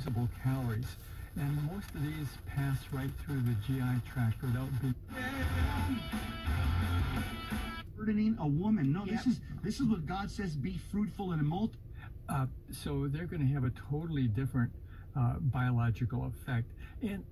usable calories. And most of these pass right through the GI tract without being burdening a woman. No, this is this is what God says: be fruitful and multiply. uh, so they're going to have a totally different uh, biological effect. And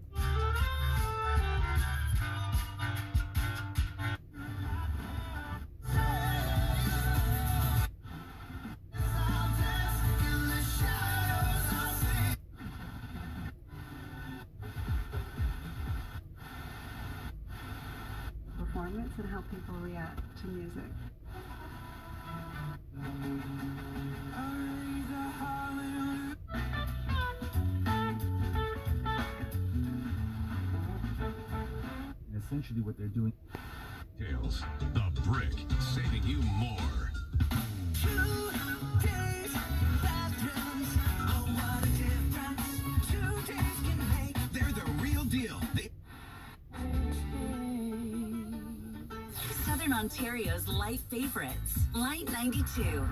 performance and how people react to music. Essentially, what they're doing. Tails, the brick, saving you more. They're Southern Ontario's light favorites. Light 92.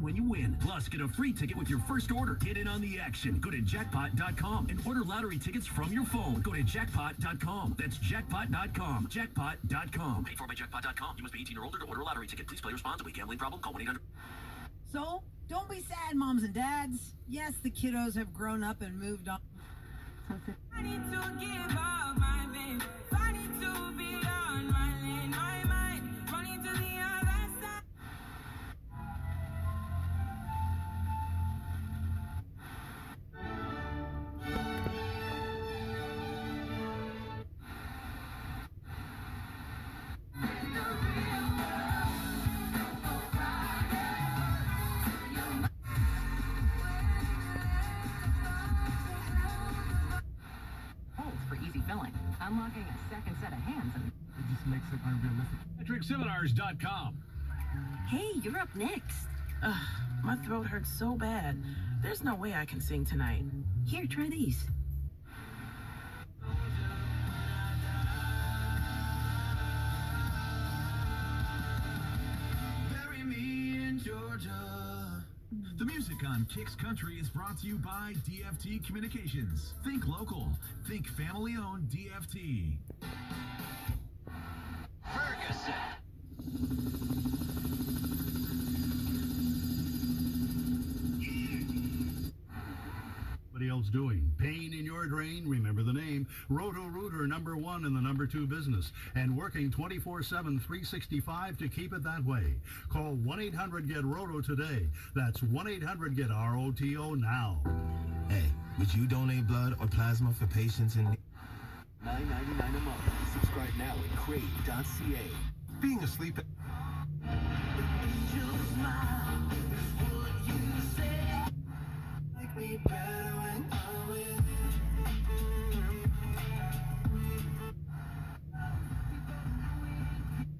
when you win. Plus, get a free ticket with your first order. Get in on the action. Go to jackpot.com and order lottery tickets from your phone. Go to jackpot.com. That's jackpot.com. Jackpot.com. Paid for by jackpot.com. You must be 18 or older to order a lottery ticket. Please play responsibly. Gambling problem? Call 1 800. So, don't be sad, moms and dads. Yes, the kiddos have grown up and moved on. I need to give up my baby. Makes it unrealistic. MetricSeminars.com. Hey, you're up next. Ugh, my throat hurts so bad. There's no way I can sing tonight. Here, try these. bury me in Georgia. The music on Kicks Country is brought to you by DFT Communications. Think local. Think family owned DFT. Else doing. Pain in your drain, remember the name. Roto Rooter, number one in the number two business. And working 24 7, 365 to keep it that way. Call 1 800 GET ROTO today. That's 1 800 GET ROTO now. Hey, would you donate blood or plasma for patients in need? $9.99 a month. Subscribe now at crave.ca. Being asleep.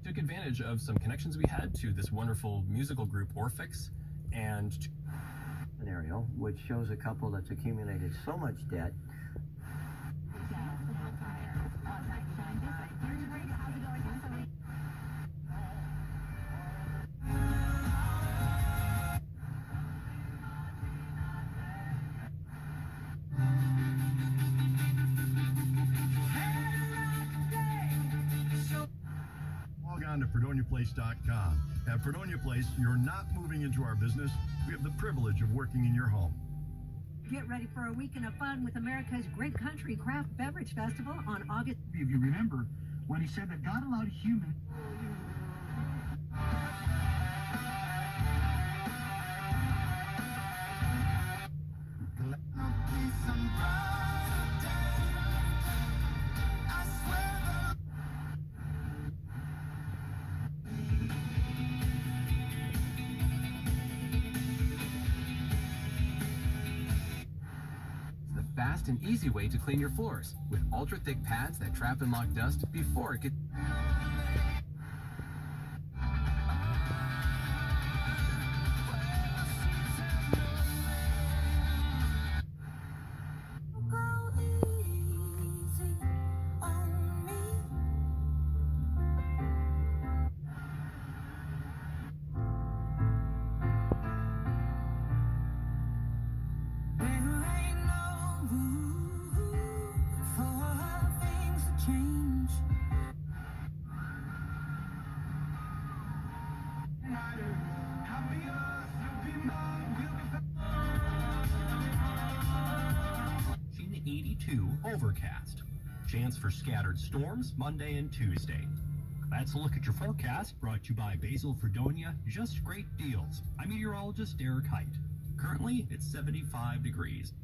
took advantage of some connections we had to this wonderful musical group Orphix and Scenario, which shows a couple that's accumulated so much debt. On to FredoniaPlace.com. At Fredonia Place, you're not moving into our business. We have the privilege of working in your home. Get ready for a weekend of fun with America's Great Country Craft Beverage Festival on August. If you remember when he said that God allowed human. Fast and easy way to clean your floors with ultra thick pads that trap and lock dust before it gets. 82 overcast. Chance for scattered storms Monday and Tuesday. That's a look at your forecast brought to you by Basil Fredonia. Just great deals. I'm meteorologist Eric Height. Currently, it's 75 degrees.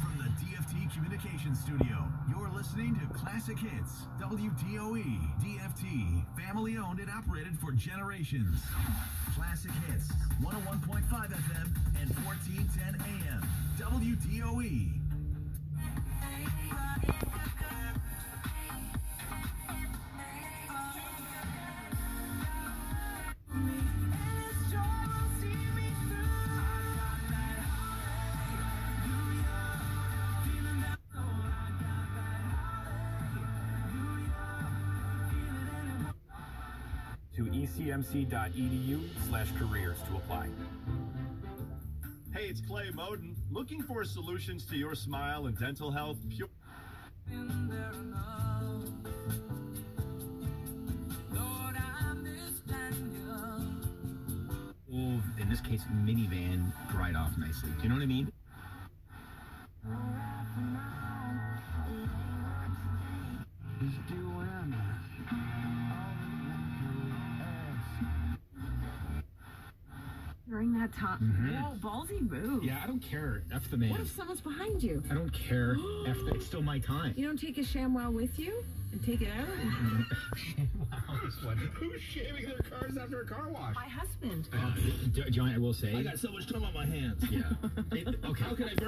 From the DFT Communications Studio, you're listening to Classic Hits, WDOE, DFT, family owned and operated for generations. Classic Hits, 101.5 FM and 1410 AM, WDOE. To ecmc.edu slash careers to apply. Hey, it's Clay Moden. Looking for solutions to your smile and dental health? Pure. In this case, minivan dried off nicely. Do you know what I mean? During that time. Mhm. Whoa, ballsy move. Yeah, I don't care. F the man. What if someone's behind you? I don't care. F the, it's still my time. You don't take a ShamWow with you and take it out? Who's shaving their cars after a car wash? My husband. Uh, John, I will say. I got so much time on my hands. Yeah. It- okay. How can I burn?